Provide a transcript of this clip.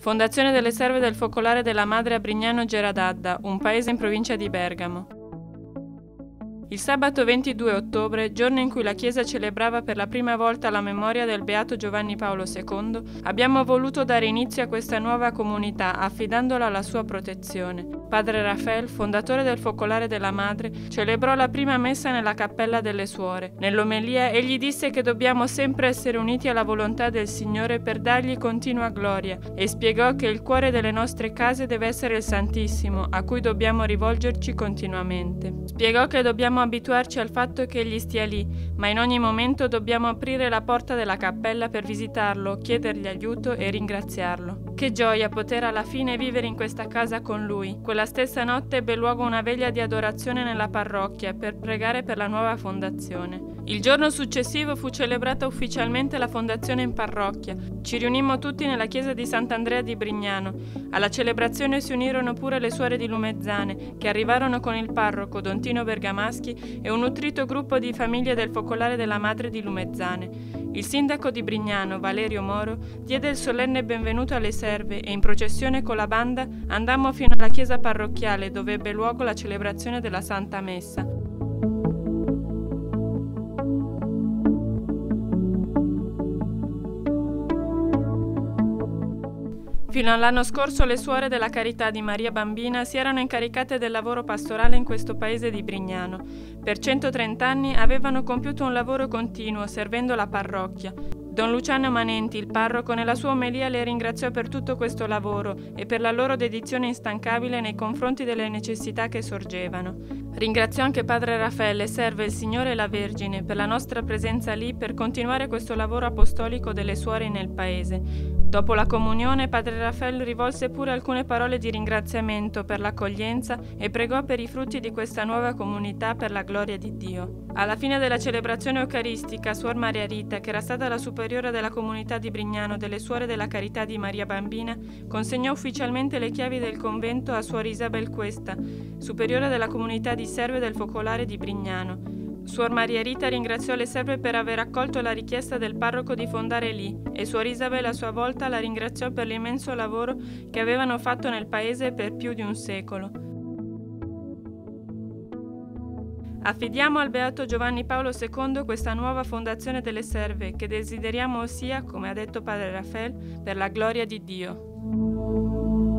Fondazione delle Serve del Focolare della Madre a Brignano Geradadda, un paese in provincia di Bergamo. Il sabato 22 ottobre, giorno in cui la Chiesa celebrava per la prima volta la memoria del Beato Giovanni Paolo II, abbiamo voluto dare inizio a questa nuova comunità affidandola alla sua protezione. Padre Rafael, fondatore del Focolare della Madre, celebrò la prima messa nella cappella delle suore. Nell'omelia egli disse che dobbiamo sempre essere uniti alla volontà del Signore per dargli continua gloria e spiegò che il cuore delle nostre case deve essere il Santissimo, a cui dobbiamo rivolgerci continuamente. Spiegò che dobbiamo abituarci al fatto che egli stia lì, ma in ogni momento dobbiamo aprire la porta della cappella per visitarlo, chiedergli aiuto e ringraziarlo. Che gioia poter alla fine vivere in questa casa con lui. Quella stessa notte ebbe luogo una veglia di adorazione nella parrocchia per pregare per la nuova fondazione. Il giorno successivo fu celebrata ufficialmente la fondazione in parrocchia. Ci riunimmo tutti nella chiesa di Sant'Andrea di Brignano. Alla celebrazione si unirono pure le suore di Lumezzane, che arrivarono con il parroco Don Tino Bergamaschi e un nutrito gruppo di famiglie del focolare della madre di Lumezzane. Il sindaco di Brignano, Valerio Moro, diede il solenne benvenuto alle serve e in processione con la banda andammo fino alla chiesa parrocchiale dove ebbe luogo la celebrazione della Santa Messa. Fino all'anno scorso le suore della Carità di Maria Bambina si erano incaricate del lavoro pastorale in questo paese di Brignano. Per 130 anni avevano compiuto un lavoro continuo servendo la parrocchia. Don Luciano Manenti, il parroco, nella sua omelia le ringraziò per tutto questo lavoro e per la loro dedizione instancabile nei confronti delle necessità che sorgevano. Ringraziò anche Padre Raffaele, serve il Signore e la Vergine per la nostra presenza lì per continuare questo lavoro apostolico delle suore nel paese. Dopo la comunione, padre Raffaele rivolse pure alcune parole di ringraziamento per l'accoglienza e pregò per i frutti di questa nuova comunità per la gloria di Dio. Alla fine della celebrazione eucaristica, Suor Maria Rita, che era stata la superiore della comunità di Brignano delle Suore della Carità di Maria Bambina, consegnò ufficialmente le chiavi del convento a Suor Isabel Cuesta, superiore della comunità di Serve del Focolare di Brignano, Suor Maria Rita ringraziò le serve per aver accolto la richiesta del parroco di fondare lì e Suor Isabel a sua volta la ringraziò per l'immenso lavoro che avevano fatto nel paese per più di un secolo. Affidiamo al Beato Giovanni Paolo II questa nuova fondazione delle serve che desideriamo sia, come ha detto Padre Raffaele, per la gloria di Dio.